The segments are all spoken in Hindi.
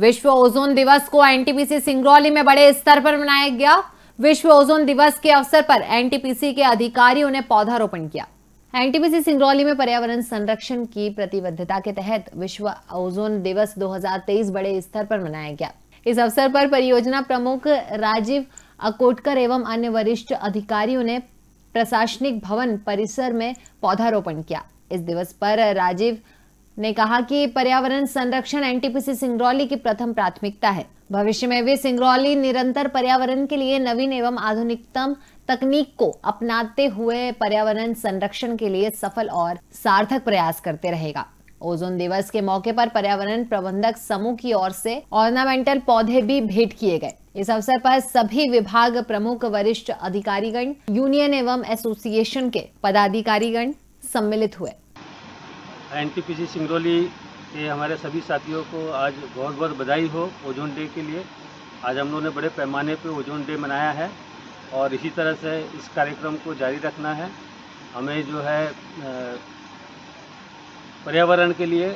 विश्व ओजोन दिवस को एनटीपीसी सिंगरौली में बड़े स्तर पर मनाया गया। विश्व ओजोन दिवस के अवसर पर एनटीपीसी के अधिकारियों ने पौधारोपण किया। एनटीपीसी सिंगरौली में पर्यावरण संरक्षण की प्रतिबद्धता के तहत विश्व ओजोन दिवस 2023 बड़े स्तर पर मनाया गया। इस अवसर पर परियोजना प्रमुख राजीव अकोटकर एवं अन्य वरिष्ठ अधिकारियों ने प्रशासनिक भवन परिसर में पौधारोपण किया। इस दिवस पर राजीव ने कहा कि पर्यावरण संरक्षण एनटीपीसी सिंगरौली की प्रथम प्राथमिकता है। भविष्य में भी सिंगरौली निरंतर पर्यावरण के लिए नवीन एवं आधुनिकतम तकनीक को अपनाते हुए पर्यावरण संरक्षण के लिए सफल और सार्थक प्रयास करते रहेगा। ओजोन दिवस के मौके पर पर्यावरण प्रबंधक समूह की ओर से ऑर्नामेंटल पौधे भी भेंट किए गए। इस अवसर पर सभी विभाग प्रमुख वरिष्ठ अधिकारीगण यूनियन एवं एसोसिएशन के पदाधिकारीगण सम्मिलित हुए। एनटीपीसी सिंगरौली के हमारे सभी साथियों को आज बहुत बहुत बधाई हो ओजोन डे के लिए। आज हम लोगों ने बड़े पैमाने पे ओजोन डे मनाया है और इसी तरह से इस कार्यक्रम को जारी रखना है। हमें जो है पर्यावरण के लिए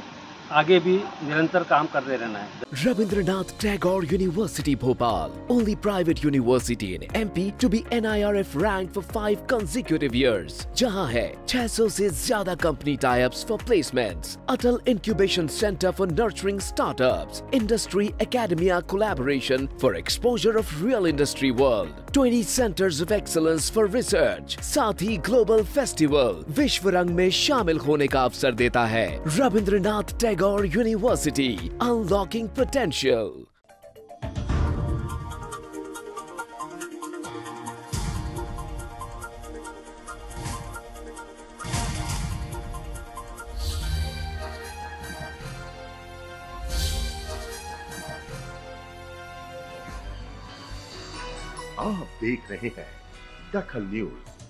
आगे भी निरंतर काम करते रहना है। Rabindranath Tagore university, Bhopal. Only private university in MP to be N I R F rank for five consecutive years जहाँ है 600 से ज़्यादा company types for placements Atal incubation centre for nurturing startup industry academia collaboration for exposure of real industry world twenty centres of excellence for research साथ ही ग्लोबल फेस्टिवल विश्व रंग में शामिल होने का अवसर देता है। Rabindranath tag university unlocking potential आप देख रहे हैं दखल न्यूज